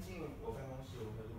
进我办公室我说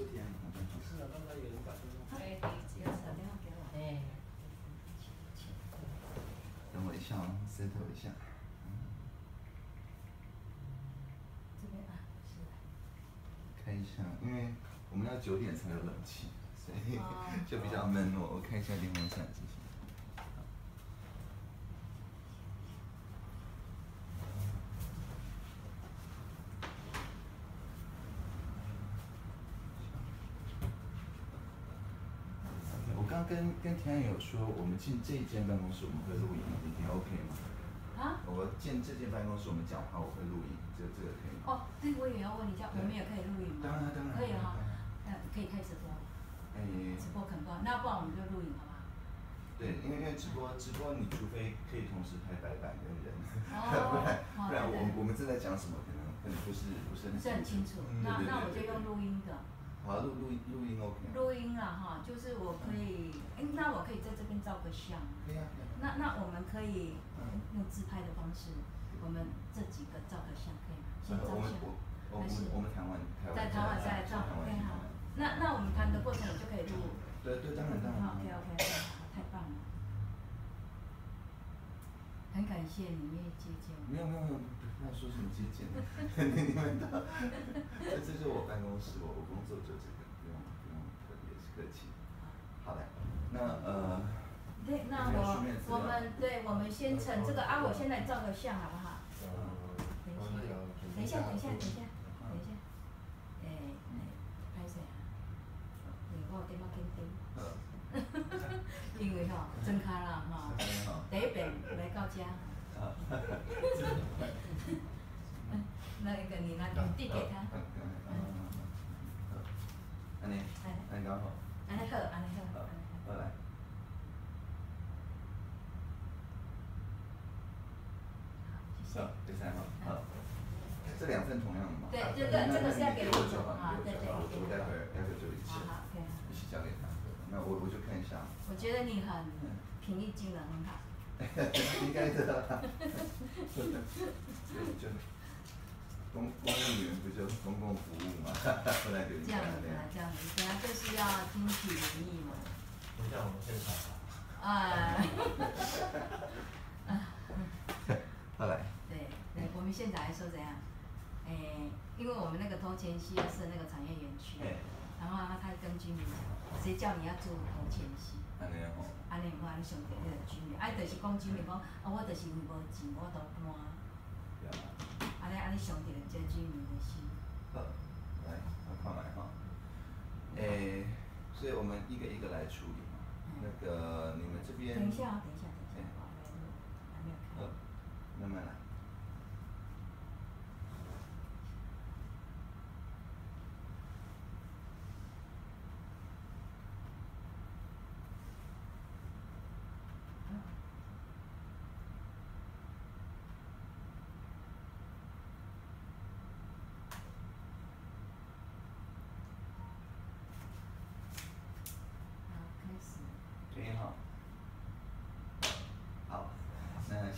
你坐天，是啊，刚才有人打电话。哎，你要打电话给我。哎。等我一下哦，settle 一下。这边啊，是。看一下，因为我们要九点才有冷气，所以 就比较闷哦。我看一下电风扇谢谢。跟跟田安有说，我们进这一间办公室我们会录影，你听 OK 吗？啊？我进这间办公室我们讲话我会录影，这这个可以吗？哦，对，我也要问一下，我们也可以录影吗？当然当然可以哈当然，嗯，可以开直播，哎，直播肯播，那不然我们就录影好不好？对，因为因为直播直播，你除非可以同时拍白板跟人，哦不然哦不然我我们正在讲什么，可能可能不是不是很清楚，那那我就用录音的。好，录录录音 OK 啊。录音了哈，就是我可以，哎、那我可以在这边照个相。可以啊。那那我们可以嗯用自拍的方式，我们这几个照个相可以吗？先照相我，我还是我们谈完台湾在台湾再来照？OK 好。那那我们谈的过程我就可以录。对对，当然当然。好 OK OK，太棒了。很感谢你愿意接见我。没有没有没有，不要说什么接见，你们的，这这是我办公室，我我工作就这个，不用不用特别客气。好的，那呃。对，那我我们对，我们先成这个啊，我先来照个相好不好？等一下，等一下，等一下，等一下，等一下，诶、诶，歹势啊，诶，我有点仔紧张，呃，因为吼，庄卡啦吼，第一遍来到遮，啊，那个你拿你递给他，安尼，安尼刚好，安尼好，安尼好，好，安尼好。好来。谢谢。好，第三号，好，这两份同样的吗？对啊这个这个是要给你我就好，啊对对对，我我待会儿待会儿就一起一起交给他。那我我就看一下，我觉得你很平易近人，很好。应该的就公公务员不就公共服务嘛，后来就这样子啊，这样子，本来就是要听取民意嘛。不像我们现场啊。哎，后来，对对，我们现在来说怎样？诶，因为我们那个头前溪要设那个产业园区哎，然后啊，他跟居民讲，谁叫你要住头前溪？安尼吼，安尼我安尼上对迄个居民，啊，就是讲居民讲，啊，我就是无钱，我都搬，安尼安尼上对这居民的心。好，来，我看来哈，诶，所以我们一个一个来处理嘛。那个你们这边，等一下啊，等一下，等一下，我还没有，还没有好看。，慢慢来。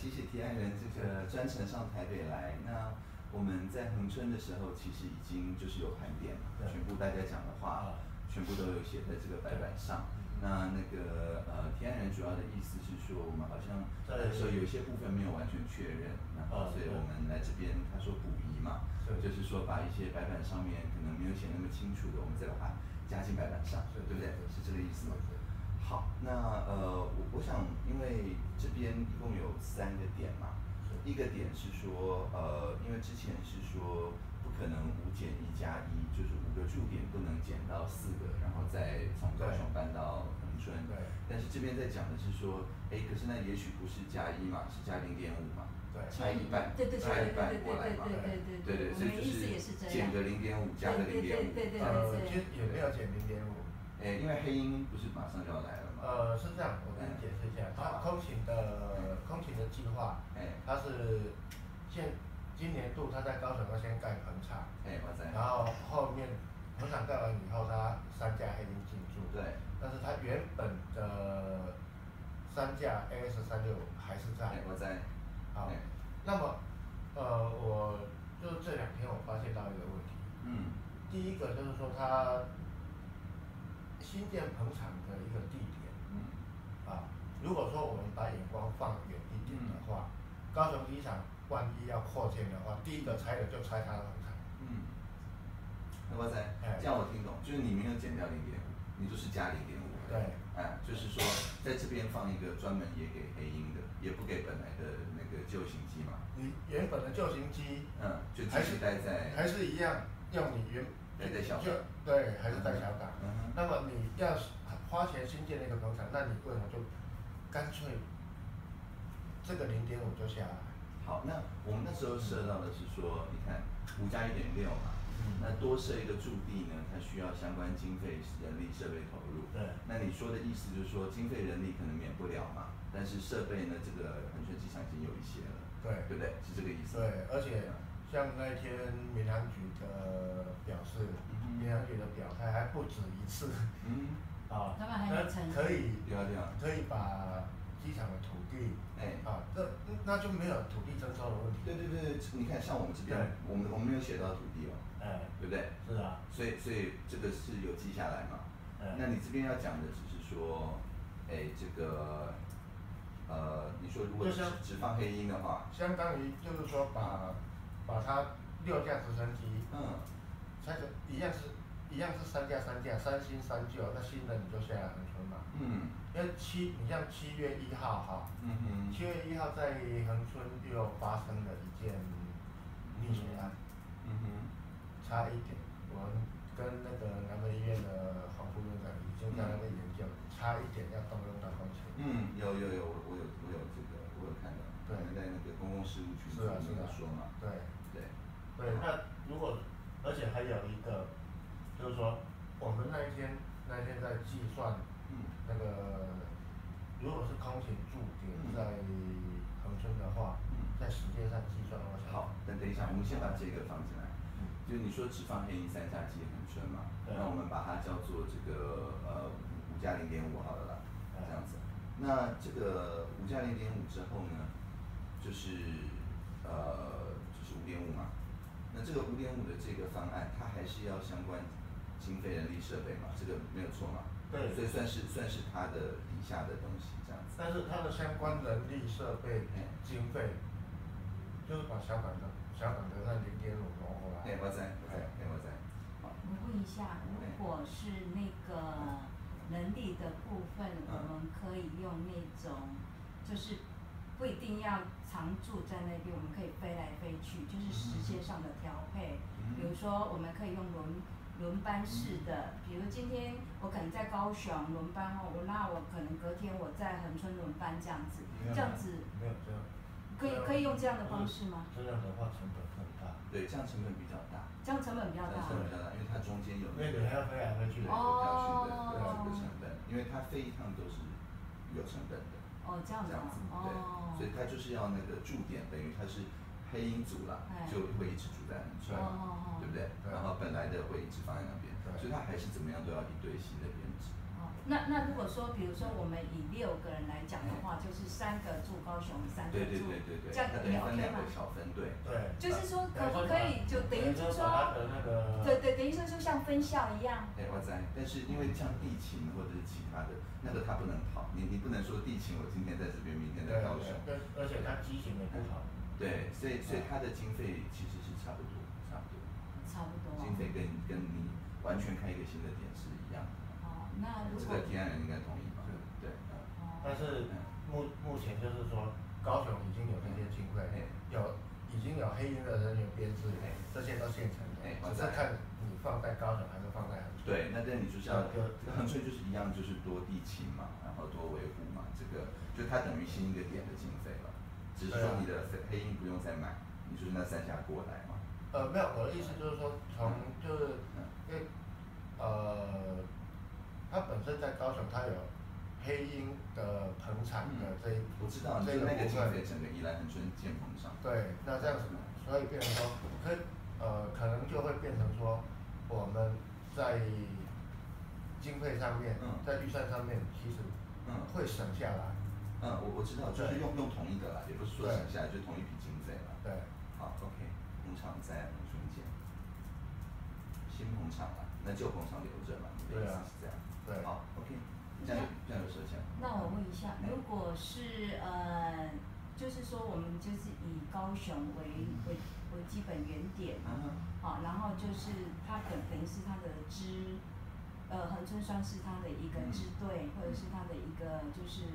谢谢提案人这个专程上台北来。那我们在恒春的时候，其实已经就是有盘点了，全部大家讲的话，全部都有写在这个白板上。那那个呃，提案人主要的意思是说，我们好像那时候有一些部分没有完全确认，然后所以我们来这边，他说补遗嘛，就是说把一些白板上面可能没有写那么清楚的，我们再把它加进白板上，对不对？是这个意思吗？好，那呃，我我想，因为这边一共有三个点嘛，一个点是说，呃，因为之前是说不可能五减一加一，就是五个驻点不能减到四个，然后再从高雄搬到恒春。对。但是这边在讲的是说，哎，可是那也许不是加一嘛，是加零点五嘛，对，差一半，差一半过来嘛，对对对，所以就是减个零点五，加个零点五，呃，其实也没有减零点五。哎，因为黑鹰不是马上就要来了吗？呃，是这样，我跟你解释一下，它空勤的空勤的计划，哎，它是现今年度它在高雄要先盖棚厂，哎，我在，然后后面棚厂盖完以后，它三架黑鹰进驻，对，但是它原本的三架 AS 三六还是在，我在，好，那么呃，我就这两天我发现到一个问题，嗯，第一个就是说它。新建棚场的一个地点，嗯，啊，如果说我们把眼光放远一点的话，高雄机场万一要扩建的话，第一个拆的就拆它的。嗯，那么在，这样我听懂，就是你没有减掉零点五，你就是加零点五。对。哎，就是说在这边放一个专门也给黑鹰的，也不给本来的那个旧型机嘛。你原本的旧型机，嗯，就继续待在，还是一样用你原。在小港，对，还是在小港。那么你要花钱新建那个工厂，那你为什么就干脆这个零点五就下来？好，那我们那时候设到的是说，你看五加一点六嘛，那多设一个驻地呢，它需要相关经费、人力、设备投入。对。那你说的意思就是说，经费、人力可能免不了嘛，但是设备呢，这个恒春机场已经有一些了。对。对不对？是这个意思。对，而且。像那天民航局的表示，民航局的表态还不止一次，嗯，啊，那可以，可以把机场的土地，哎，啊，那那就没有土地征收的问题。对对对，你看像我们这边，我们我们没有写到土地哦，哎，对不对？是啊，所以所以这个是有记下来嘛？哎，那你这边要讲的只是说，哎，这个，呃，你说如果只只放黑鹰的话，相当于就是说把。把它六架直升机，嗯，拆成一样是，一样是三架三架，三新三旧，那新的你就下来恒春嘛。嗯。因为七，你像七月一号哈，嗯嗯。七月一号在恒村又发生了一件溺水案。嗯哼。差一点，我们跟那个南门医院的黄副院长已经在那边研究，差一点要动用到工程。嗯，有有有，我有我有这个，我有看到。对。在那个公共事务局是啊是啊说嘛。对。对。对，那如果，而且还有一个，就是说，我们那一天那一天在计算，那个，如果是空勤驻点在恒春的话，在时间上计算的话，好，等等一下，我们先把这个放进来。就你说只放黑鹰三架机恒春嘛，那我们把它叫做这个呃五加零点五好了啦，这样子。那这个五加零点五之后呢，就是呃就是五点五嘛。那这个五点五的这个方案，它还是要相关经费、人力、设备嘛？这个没有错嘛？对。所以算是算是它的底下的东西这样子。但是它的相关人力、设备、经费，就是把小板的小板的那零点五挪过来。哎，我在，哎，我在。我问一下，如果是那个能力的部分，我们可以用那种，就是不一定要。常住在那边，我们可以飞来飞去，就是时间上的调配。比如说，我们可以用轮轮班式的，比如今天我可能在高雄轮班哦，我那我可能隔天我在恒春轮班这样子，这样子。没有这样。可以可以用这样的方式吗？这样的话成本很大。对，这样成本比较大。这样成本比较大。成本比较大，因为它中间有。那个还要飞来飞去的。哦。这个成本，因为它飞一趟都是有成本的。哦，这样子。对。所以他就是要那个驻点，等于他是黑鹰组了，就会一直住在那边，对不对？然后本来的会一直放在那边，所以他还是怎么样都要一对新的编制。那那如果说，比如说我们以六个人来讲的话，就是三个住高雄，三个住，这样也 OK 吗？小分队。对。就是说，可不可以就等于就是说，对对，等于说就像分校一样。哎，我在，但是因为像地勤或者是其他的，那个他不能跑，你你不能说地勤我今天在这边，明天在高雄。对，而且他机型也不好。对，所以所以他的经费其实是差不多，差不多。差不多。经费跟跟你完全开一个新的点是一样的。哦，那如果。这个提案人应该同意吧？对。但是目目前就是说，高雄已经有这些经费，有已经有黑鹰的人员编制，这些都现成的，只是看你放在高雄还是放在恒春。对，那这你就是要，恒春就是一样，就是多地勤嘛，然后多维护嘛，这个就它等于新一个点的经费了，只是说你的黑鹰不用再买，你就是那三家过来嘛。呃，没有，我的意思就是说，从就是因为呃，它本身在高雄，它有。黑鹰的棚产的这一我知道，这个那个经费整个宜兰恒春建棚上。对，那这样子，所以变成说，可呃，可能就会变成说，我们在经费上面，在预算上面，其实会省下来。嗯，我我知道，就是用用同一个啦，也不是说省下来，就同一笔经费啦。对。好，OK，工厂在恒春建，新工厂啦，那旧工厂留着嘛？对啊。是这样。对。好，OK。这样这样有设想。那我问一下，如果是呃，就是说我们就是以高雄为为为基本原点，好，然后就是它等等于是它的支，呃，恒春算是它的一个支队，或者是它的一个就是，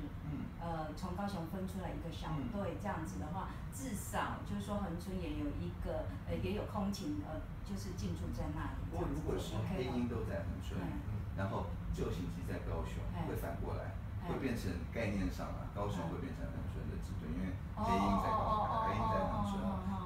呃，从高雄分出来一个小队，这样子的话，至少就是说恒春也有一个呃也有空勤呃，就是进驻在那里。我如果是黑鹰都在恒春，然后。旧型机在高雄会反过来，会变成概念上啊，高雄会变成恒春的支队，因为黑鹰在高雄，黑鹰在恒春，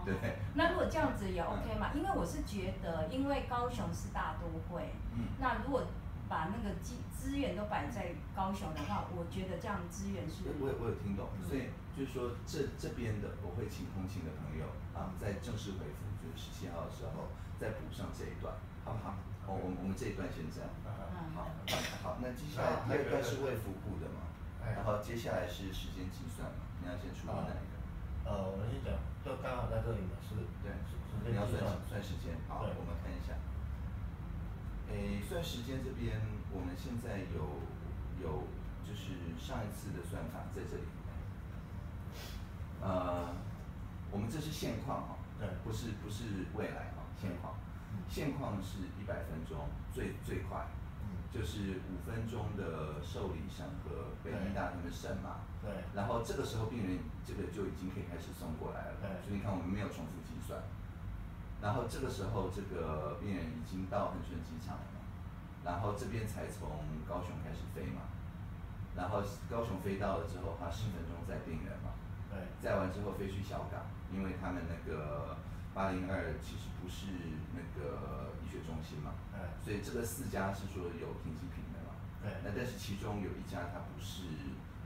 对。那如果这样子也 OK 嘛？因为我是觉得，因为高雄是大都会，那如果把那个资资源都摆在高雄的话，我觉得这样资源是。我有我有听懂，所以就是说这这边的我会请空勤的朋友啊，在正式回复就是十七号的时候再补上这一段，好不好？哦，我我们这一段先这样。好，好，那接下来第二段是卫福部的嘛？然后接下来是时间计算嘛？你要先处理哪一个？呃，我们先讲，就刚好在这里嘛，是，对，你要算算时间。好，我们看一下。诶，算时间这边，我们现在有有就是上一次的算法在这里。呃，我们这是现况哈，对，不是不是未来哈，现况，现况是一百分钟，最最快。就是五分钟的受理审核，北医大他们审嘛，对，然后这个时候病人这个就已经可以开始送过来了，对，所以你看我们没有重复计算，然后这个时候这个病人已经到恒春机场了嘛，然后这边才从高雄开始飞嘛，然后高雄飞到了之后花十分钟载病人嘛，对，载完之后飞去小港，因为他们那个八零二其实不是那个。医学中心嘛，所以这个四家是说有停机坪的嘛，那但是其中有一家它不是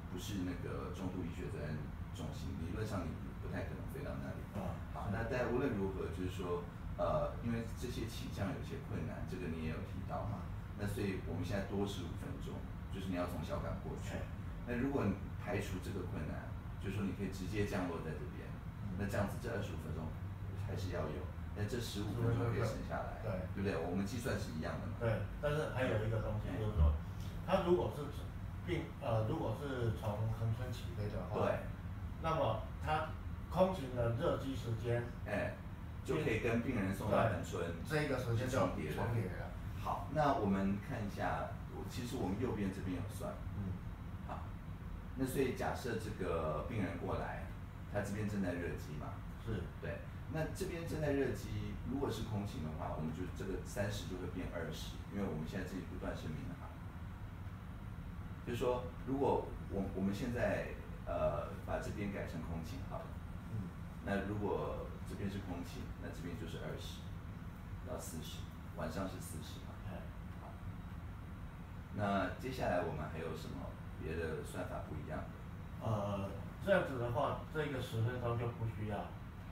不是那个重度医学责任中心，理论上你不太可能飞到那里。好，那但无论如何就是说，呃，因为这些起降有些困难，这个你也有提到嘛，那所以我们现在多十五分钟，就是你要从小港过去。那如果排除这个困难，就是说你可以直接降落在这边，那这样子这二十五分钟还是要有。那这十五分钟可以省下来，对不对？我们计算是一样的嘛。对，但是还有一个东西就是说，他如果是并呃，如果是从恒春起飞的话，对，那么他空勤的热机时间，哎，就可以跟病人送到恒春，这个时间重叠重叠了。好，那我们看一下，其实我们右边这边有算，嗯，好，那所以假设这个病人过来，他这边正在热机嘛，是，对。那这边正在热机，如果是空勤的话，我们就这个三十就会变二十，因为我们现在这里不断是民航。就是说，如果我我们现在呃把这边改成空勤好了，嗯，那如果这边是空勤，那这边就是二十到四十，晚上是四十嘛，好。那接下来我们还有什么别的算法不一样的？呃，这样子的话，这个十分钟就不需要。